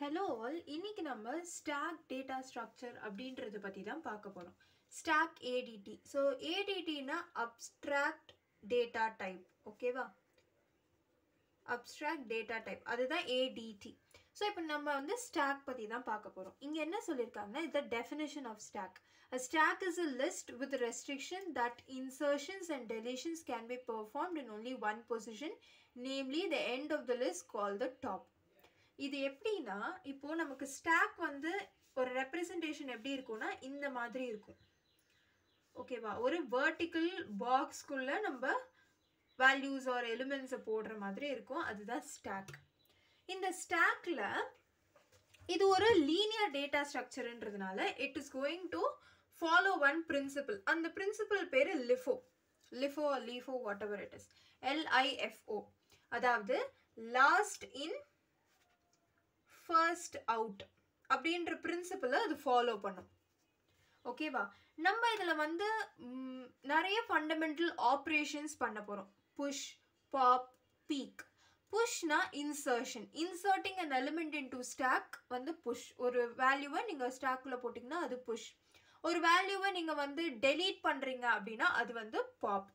Hello all இன்னைக்கு நம்ம stock data structure அப்படின்றத பற்றி தான் பார்க்க போகிறோம் ஸ்டாக் ஏடிடி ஸோ ஏடிடினா அப்ஸ்ட்ராக்ட் டேட்டா டைப் ஓகேவா அப்ஸ்ட்ராக்ட் டேட்டா டைப் அதுதான் ஏடிடி ஸோ இப்போ நம்ம வந்து ஸ்டாக் பற்றி தான் பார்க்க போகிறோம் இங்கே என்ன சொல்லியிருக்காங்கன்னா இது definition of stack a stack is a list with restriction that insertions and deletions can be be in in one position namely the end of the list call the top. இது எப்படின்னா இப்போ நமக்கு ஸ்டாக் வந்து ஒரு representation எப்படி இருக்கும்னா இந்த மாதிரி இருக்கும். ஓகேவா ஒரு வேர்டிக்கல் பாக்ஸ்க்குள்ள நம்ம வேல்யூஸ் ஆர் எலிமெண்ட்ஸை போடுற மாதிரி இருக்கும். அதுதான் ஸ்டாக் இந்த ஸ்டாக்ல இது ஒரு linear data ஸ்ட்ரக்சருன்றதுனால it is going to follow one principle அந்த பிரின்சிபல் பேர் LIFO LIFO LIFO whatever it is LIFO அதாவது லாஸ்ட் இன் ஃபர்ஸ்ட் அவுட் அப்படின்ற பிரின்சிபலை அது ஃபாலோ பண்ணும். ஓகேவா நம்ம இதில் வந்து நிறைய ஃபண்டமெண்டல் ஆப்ரேஷன்ஸ் பண்ண போகிறோம் push pop peek புஷ்னா insertion inserting and element in to stack வந்து புஷ் ஒரு வேல்யூவை நீங்கள் ஸ்டாக்கில் போட்டிங்கன்னா அது புஷ் ஒரு வேல்யூவை நீங்கள் வந்து டெலீட் பண்ணுறீங்க அப்படின்னா அது வந்து பாப்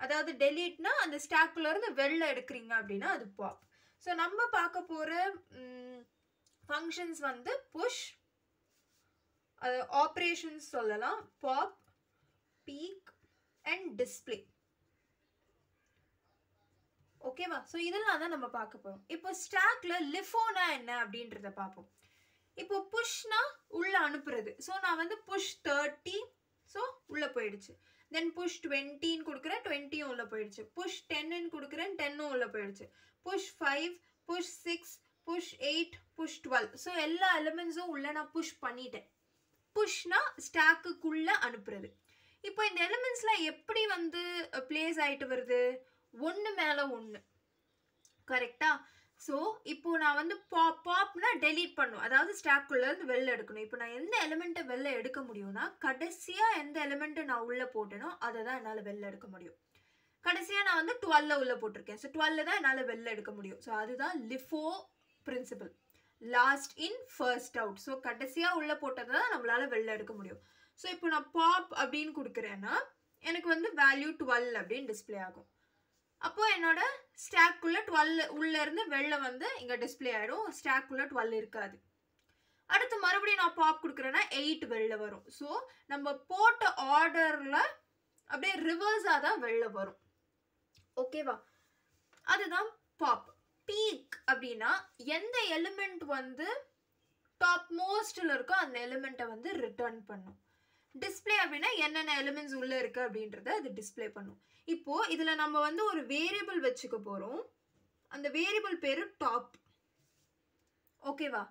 அதாவது டெலீட்னா அந்த ஸ்டாக்குலேருந்து வெளில எடுக்கிறீங்க அப்படின்னா அது பாப் ஸோ நம்ம பார்க்க போகிற ஃபங்க்ஷன்ஸ் வந்து புஷ் அது ஆப்ரேஷன்ஸ் சொல்லலாம் பாப் பீக் அண்ட் டிஸ்பிளே ஓகேவா ஸோ இதெல்லாம் தான் நம்ம பார்க்க போகிறோம் இப்போ ஸ்டாக்ல லிஃபோனா என்ன அப்படின்றத பார்ப்போம். இப்போ புஷ்னா உள்ள அனுப்புறது. ஸோ நான் வந்து புஷ் தேர்ட்டி ஸோ உள்ள போயிடுச்சு. தென் புஷ் டுவெண்ட்டின்னு கொடுக்குறேன் டுவெண்ட்டியும் உள்ள போயிடுச்சு. புஷ் டென்னு கொடுக்குறேன் டென்னும் உள்ள போயிடுச்சு. Push five push six push eight push twelve so எல்லா எலிமெண்ட்ஸும் உள்ளே நான் புஷ் பண்ணிட்டேன். புஷ்னா ஸ்டாக்குக்குள்ளே அனுப்புறது. இப்போ இந்த எலிமெண்ட்ஸ்லாம் எப்படி வந்து பிளேஸ் ஆகிட்டு வருது? ஒன்று மேலே ஒன்று கரெக்டா ஸோ இப்போ நான் வந்து பாப் பாப்னா டெலீட் பண்ணும். அதாவது ஸ்டாக்குள்ளேருந்து வெளில எடுக்கணும். இப்போ நான் எந்த எலிமெண்ட்டை வெளில எடுக்க முடியும்னா கடைசியாக எந்த எலிமெண்ட்டை நான் உள்ளே போட்டேனோ அதை தான் என்னால் வெளில எடுக்க முடியும். கடைசியாக நான் வந்து டுவெல்ல உள்ளே போட்டிருக்கேன். ஸோ டுவெல்ல தான் என்னால் வெளில எடுக்க முடியும். ஸோ அதுதான் LIFO principle last in first out so கடைசியாக உள்ள போட்டதை தான் நம்மளால் வெளில எடுக்க முடியும். ஸோ இப்போ நான் பாப் அப்படின்னு கொடுக்குறேன்னா எனக்கு வந்து வேல்யூ டுவெல் அப்படின்னு டிஸ்ப்ளே ஆகும். அப்போது என்னோட ஸ்டாக்குள்ளே டுவெல் உள்ளேருந்து வெளில வந்து இங்கே டிஸ்ப்ளே ஆகிடும் ஸ்டாக்குள்ளே டுவெல் இருக்காது. அடுத்து மறுபடியும் நான் பாப் கொடுக்குறேன்னா எயிட் வெளில வரும். ஸோ நம்ம போட்ட ஆர்டரில் அப்படியே ரிவர்ஸாக தான் வெளில வரும். ஓகேவா அதுதான் பாப் பீக் அப்படின்னா எந்த எலிமெண்ட் வந்து டாப் மோஸ்டில் இருக்கோ அந்த எலிமெண்ட்டை வந்து ரிட்டர்ன் பண்ணும். டிஸ்ப்ளே அப்படின்னா என்னென்ன எலிமெண்ட்ஸ் உள்ளே இருக்குது அப்படின்றத அது டிஸ்ப்ளே பண்ணும். இப்போது இதில் நம்ம வந்து ஒரு வேரியபிள் வச்சுக்க போகிறோம் அந்த வேரியபிள் பேர் டாப் ஓகேவா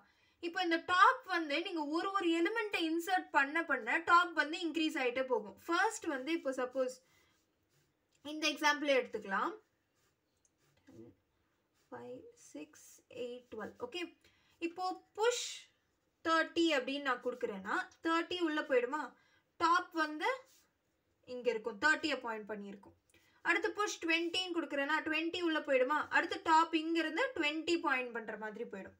இப்போ இந்த டாப் வந்து நீங்கள் ஒரு ஒரு எலிமெண்ட்டை இன்சர்ட் பண்ண பண்ண டாப் வந்து இன்க்ரீஸ் ஆகிட்டே போகும். ஃபர்ஸ்ட் வந்து இப்போ சப்போஸ் இந்த எக்ஸாம்பிளே எடுத்துக்கலாம். Five six eight twelve okay இப்போ புஷ் தேர்ட்டி அப்படின்னு நான் கொடுக்குறேன்னா தேர்ட்டி உள்ளே போயிடுமா? டாப் வந்து இங்கே இருக்கும். தேர்ட்டியை பாயிண்ட் பண்ணியிருக்கும். அடுத்து புஷ் டுவெண்ட்டின்னு கொடுக்குறேன்னா டுவெண்ட்டி உள்ளே போயிடுமா? அடுத்து டாப் இங்கேருந்து டுவெண்ட்டி பாயிண்ட் பண்ணுற மாதிரி போயிடும்.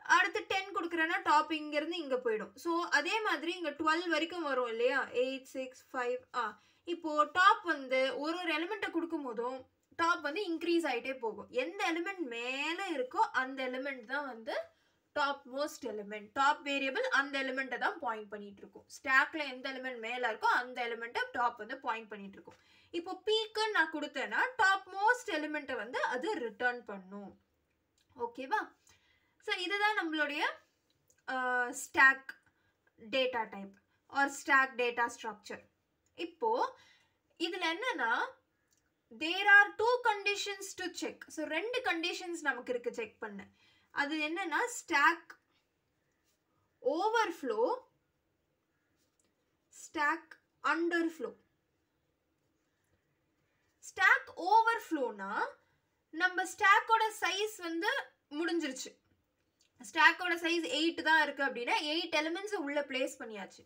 அடுத்து டென் கொடுக்குறேன்னா டாப் இங்கேருந்து இங்கே போயிடும். ஸோ அதே மாதிரி இங்கே டுவெல் வரைக்கும் வரும் இல்லையா? எயிட் சிக்ஸ் ஃபைவ் ஆ. இப்போது டாப் வந்து ஒரு ஒரு எலிமெண்ட்டை கொடுக்கும் போதும் டாப் வந்து இன்க்ரீஸ் ஆகிட்டே போகும். எந்த எலிமெண்ட் மேலே இருக்கோ அந்த எலிமெண்ட் தான் வந்து top most element top variable அந்த எலிமெண்ட்டை தான் பாயிண்ட் பண்ணிட்டு இருக்கும் ஸ்டாக்ல எந்த எலிமெண்ட் மேலே இருக்கோ அந்த எலிமெண்ட்டை டாப் வந்து பாயிண்ட் பண்ணிட்டு இருக்கும் இப்போ பீக்குன்னு நான் கொடுத்தேன்னா டாப் மோஸ்ட் எலிமெண்ட்டை வந்து அது ரிட்டர்ன் பண்ணும். ஓகேவா ஸோ இதுதான் நம்மளுடைய stack data type or stack data structure இப்போது இதில் என்னென்னா there are two conditions to check so ரெண்டு கண்டிஷன்ஸ் நமக்கு இருக்கு செக் பண்ண. அது என்னன்னா stack overflow stack underflow stack ஓவர்ஃப்ளோனா நம்ம ஸ்டாக்கோட சைஸ் வந்து முடிஞ்சிருச்சு. ஸ்டாக்கோட சைஸ் எயிட் தான் இருக்கு அப்படின்னா எயிட் எலிமெண்ட்ஸை உள்ள பிளேஸ் பண்ணியாச்சு.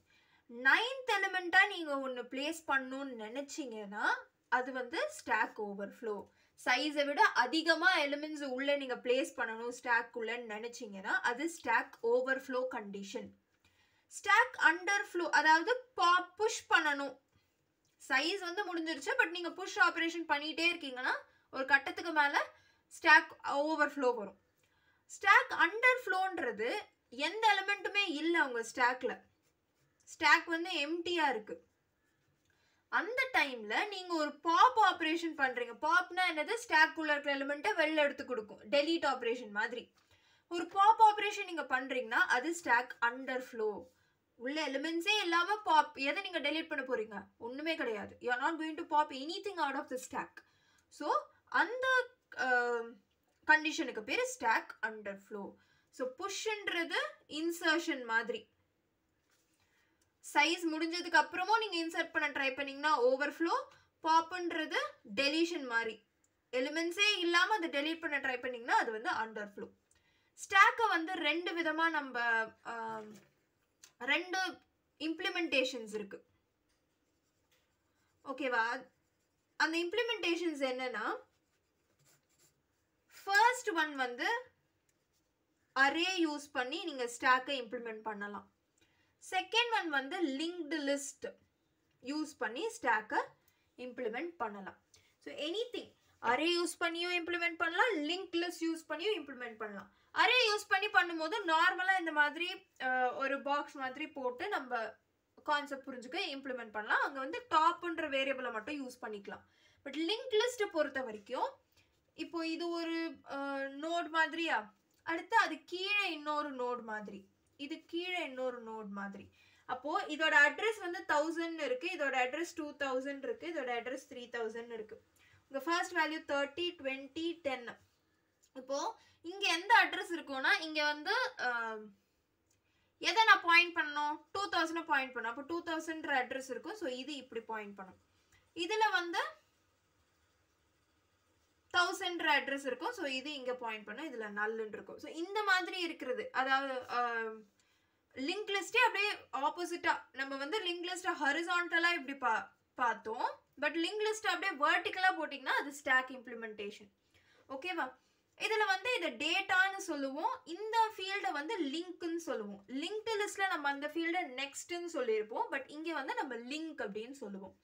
நைன்த் எலிமெண்ட்டாக நீங்கள் ஒன்று பிளேஸ் பண்ணணும்னு நினச்சிங்கன்னா அது வந்து ஸ்டாக் ஓவர்ஃப்ளோ சைஸை விட அதிகமாக எலிமெண்ட்ஸ் உள்ளே நீங்கள் பிளேஸ் பண்ணணும் ஸ்டாக் உள்ளேன்னு நினச்சிங்கன்னா அது stack overflow condition stack underflow அதாவது பா புஷ் பண்ணணும். சைஸ் வந்து முடிஞ்சிருச்சு பட் நீங்கள் புஷ் ஆப்ரேஷன் பண்ணிகிட்டே இருக்கீங்கன்னா ஒரு கட்டத்துக்கு மேலே ஸ்டாக் ஓவர்ஃப்ளோ வரும். ஸ்டாக் அண்டர் ஃப்ளோன்றது எந்த எலிமெண்ட்டுமே இல்லை அவங்க ஸ்டாக்ல ஸ்டாக் வந்து எம்டியாக இருக்குது அந்த டைமில் நீங்கள் ஒரு பாப் ஆப்ரேஷன் பண்ணுறீங்க பாப்னா என்னது? ஸ்டாக்குள்ள இருக்கிற எலிமெண்ட்டை வெளில எடுத்து கொடுக்கும். டெலீட் ஆப்ரேஷன் மாதிரி. ஒரு பாப் ஆப்ரேஷன் நீங்கள் பண்ணுறீங்கன்னா அது ஸ்டாக் அண்டர் ஃப்ளோ உள்ள எலிமெண்ட்ஸே இல்லாமல் பாப் எதை நீங்கள் டெலீட் பண்ண போகிறீங்க ஒன்றுமே கிடையாது. You are not going to pop anything out of the stack so அந்த கண்டிஷனுக்கு பேர் ஸ்டாக் அண்டர் ஃப்ளோ ஸோ புஷ்ன்றது இன்சர்ஷன் மாதிரி. சைஸ் முடிஞ்சதுக்கு அப்புறமும் நீங்கள் இன்சர்ட் பண்ண ட்ரை பண்ணிங்கன்னா ஓவர்ஃப்ளோ பாப்புன்றது டெலிஷன் மாதிரி எலிமெண்ட்ஸே இல்லாமல் அதை டெலீட் பண்ண ட்ரை பண்ணிங்கன்னா அது வந்து அண்டர் ஃப்ளோ ஸ்டாக்கை வந்து ரெண்டு விதமாக நம்ம ரெண்டு இம்ப்ளிமெண்டேஷன்ஸ் இருக்குது ஓகேவா அந்த இம்ப்ளிமெண்டேஷன்ஸ் என்னென்னா ஃபர்ஸ்ட் ஒன் வந்து அரே யூஸ் பண்ணி நீங்கள் ஸ்டாக்கை இம்ப்ளிமெண்ட் பண்ணலாம். செகண்ட் ஒன் வந்து லிங்க்டு லிஸ்ட் யூஸ் பண்ணி ஸ்டாக்கை இம்ப்ளிமெண்ட் பண்ணலாம். So anything array use பண்ணியும் இம்ப்ளிமெண்ட் பண்ணலாம் லிங்க் லிஸ்ட் யூஸ் பண்ணியும் இம்ப்ளிமெண்ட் பண்ணலாம். அரே யூஸ் பண்ணி பண்ணும்போது நார்மலாக இந்த மாதிரி ஒரு பாக்ஸ் மாதிரி போட்டு நம்ம கான்செப்ட் புரிஞ்சுக்க இம்ப்ளிமெண்ட் பண்ணலாம். அங்கே வந்து டாப்ன்ற வேரியபிளை மட்டும் யூஸ் பண்ணிக்கலாம். பட் லிங்க் லிஸ்ட்டை பொறுத்த வரைக்கும் இப்போ இது ஒரு நோட் மாதிரியா? அடுத்து அது கீழே இன்னொரு நோட் மாதிரி. இது கீழே இன்னொரு நோட் மாதிரி. அப்போது இதோட அட்ரஸ் வந்து தௌசண்ட் இருக்குது இதோட அட்ரஸ் டூ தௌசண்ட் இருக்குது இதோட அட்ரஸ் த்ரீ தௌசண்ட் இருக்குது உங்கள் first value thirty twenty ten இப்போது இங்கே எந்த அட்ரஸ் இருக்கும்னா இங்கே வந்து எதை நான் பாயிண்ட் பண்ணணும்? டூ தௌசண்ட் பாயிண்ட் பண்ணணும். அப்போ டூ தௌசண்ட்ற அட்ரஸ் இருக்கும். ஸோ இது இப்படி பாயிண்ட் பண்ணும். இதில் வந்து தௌசண்ட்ற அட்ரஸ் இருக்கும். ஸோ இது இங்கே பாயிண்ட் பண்ணும் இதில் நல்லுன்னு இருக்கும். ஸோ இந்த மாதிரி இருக்கிறது. அதாவது லிங்க் லிஸ்ட்டே அப்படியே ஆப்போசிட்டாக நம்ம வந்து லிங்க் லிஸ்ட்டை ஹரிசான்டலாக இப்படி பா பார்த்தோம். பட் லிங்க் லிஸ்ட் அப்படியே வேர்ட்டிக்கலா போட்டிங்கன்னா அது ஸ்டாக் இம்ப்ளிமெண்டேஷன் ஓகேவா இதில் வந்து இதை டேட்டான்னு சொல்லுவோம். இந்த ஃபீல்டை வந்து லிங்க்குன்னு சொல்லுவோம். லிங்க்டு லிஸ்ட்டில் நம்ம அந்த ஃபீல்டை நெக்ஸ்ட்டுன்னு சொல்லியிருப்போம். பட் இங்கே வந்து நம்ம லிங்க் அப்படின்னு சொல்லுவோம்.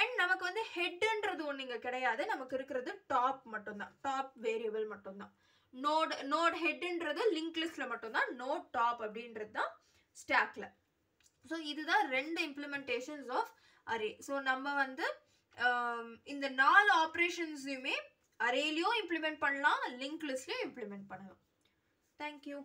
அண்ட் நமக்கு வந்து ஹெட்டுன்றது ஒன்று இங்கே கிடையாது. நமக்கு இருக்கிறது டாப் மட்டும்தான். டாப் வேரியபிள் மட்டும்தான். நோட் நோட் ஹெட்டுன்றது லிங்க் லிஸ்ட்ல மட்டும்தான். நோட் டாப் அப்படின்றது தான் ஸ்டாக்ல ஸோ இதுதான் ரெண்டு இம்ப்ளிமெண்டேஷன்ஸ் ஆஃப் அரே ஸோ நம்ம வந்து இந்த நாலு ஆப்ரேஷன்ஸையுமே அரேலையும் இம்ப்ளிமெண்ட் பண்ணலாம் லிங்க் லிஸ்ட்லையும் இம்ப்ளிமெண்ட் பண்ணலாம். Thank you